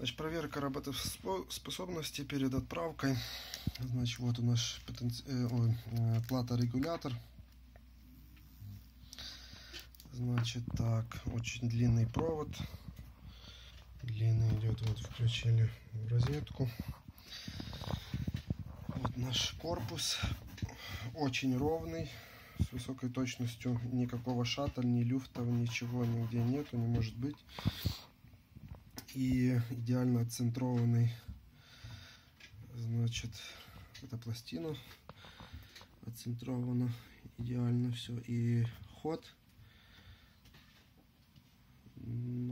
Значит, проверка работоспособности перед отправкой. Значит, вот у нас потенци... э, ой, э, плата-регулятор. Значит, так, очень длинный провод. Длинный идет, вот включили в розетку. Вот наш корпус. Очень ровный, с высокой точностью. Никакого шаттл, ни люфтов, ничего нигде нету, не может быть и идеально отцентрованный значит эта пластина отцентрована идеально все и ход.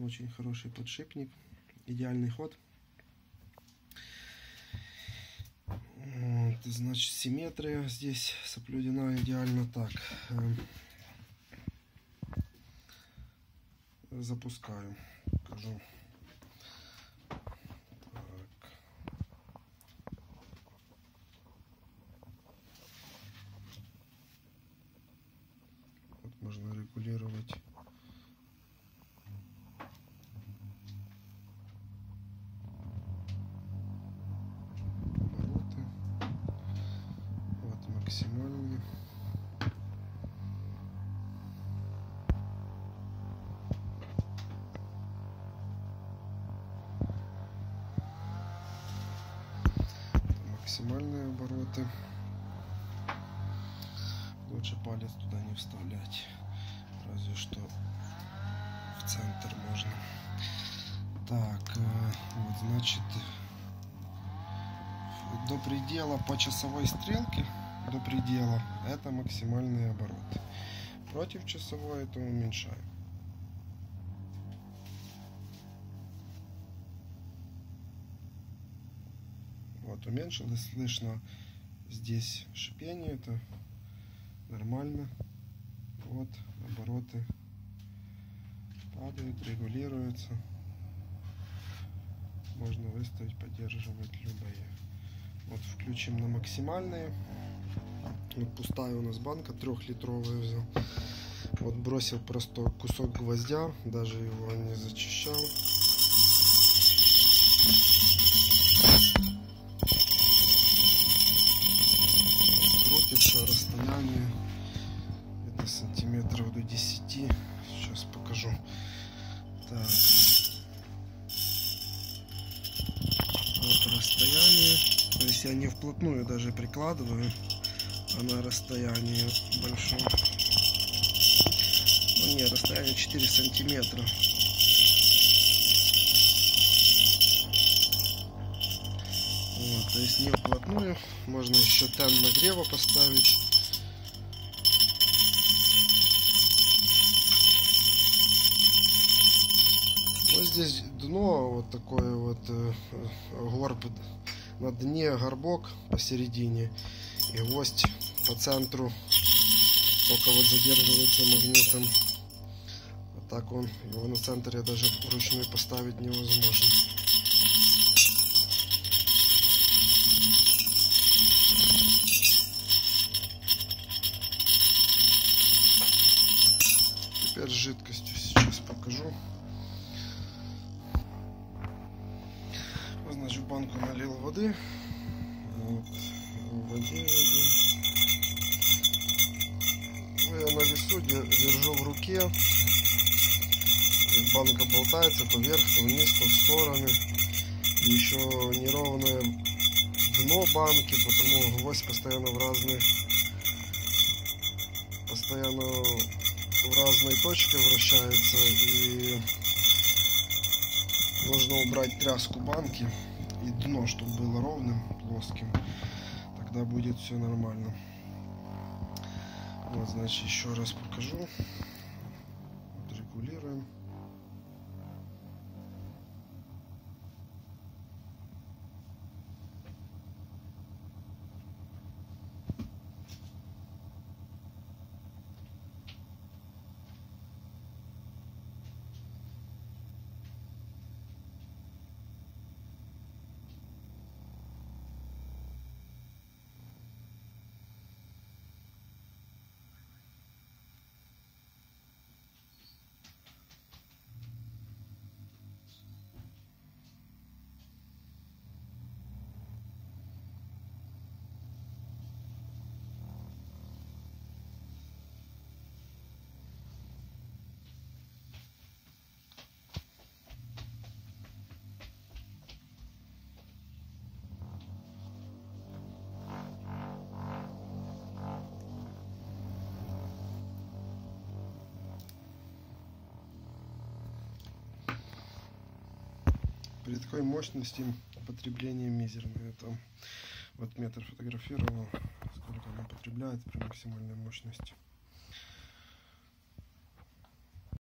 Очень хороший подшипник идеальный ход. Вот, значит симметрия здесь соблюдена идеально так. Эм, запускаю покажу можно регулировать. Обороты. Вот максимальные. Максимальные обороты. Лучше палец туда не вставлять разве что в центр можно. Так э, вот значит до предела по часовой стрелке до предела это максимальный оборот. Против часовой это уменьшаем. Вот уменьшилось слышно здесь шипение это нормально. Вот обороты падают, регулируются. Можно выставить, поддерживать любые. Вот включим на максимальные. Вот пустая у нас банка, трехлитровая взял. Вот бросил просто кусок гвоздя, даже его не зачищал. 10 сейчас покажу. Так. Вот расстояние. То есть я не вплотную даже прикладываю а на расстоянии большом. Ну не расстояние 4 сантиметра. Вот, то есть не вплотную. Можно еще тен нагрева поставить. Здесь дно вот такое вот э, горб на дне горбок посередине. И гвоздь по центру только вот задерживается магнитом. Вот так он его на центре даже вручную поставить невозможно в банку налил воды. Вот, воды, воды. Ну, я на весу держу в руке. И банка болтается то вверх, то вниз, то в стороны. И еще неровное дно банки, потому гвоздь постоянно в разные постоянно в разные точки вращается и нужно убрать тряску банки и дно, чтобы было ровным, плоским. Тогда будет все нормально. Вот, значит, еще раз покажу. Регулируем. При такой мощности потребление мизерное. Там вот метр фотографировал, сколько она потребляет при максимальной мощности.